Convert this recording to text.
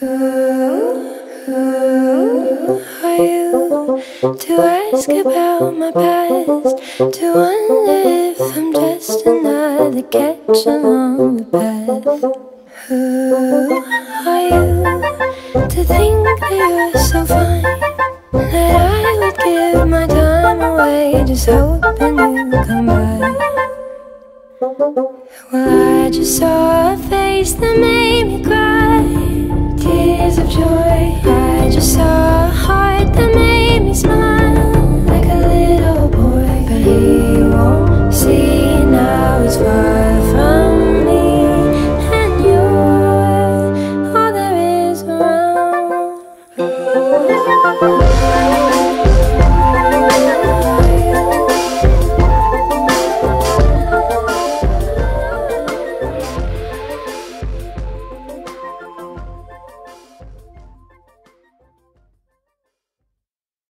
Who, are you to ask about my past? To wonder if I'm just another catch along the path. Who are you to think that you're so fine? That I would give my time away just hoping you'd come by. Well, I just saw a face that made me cry.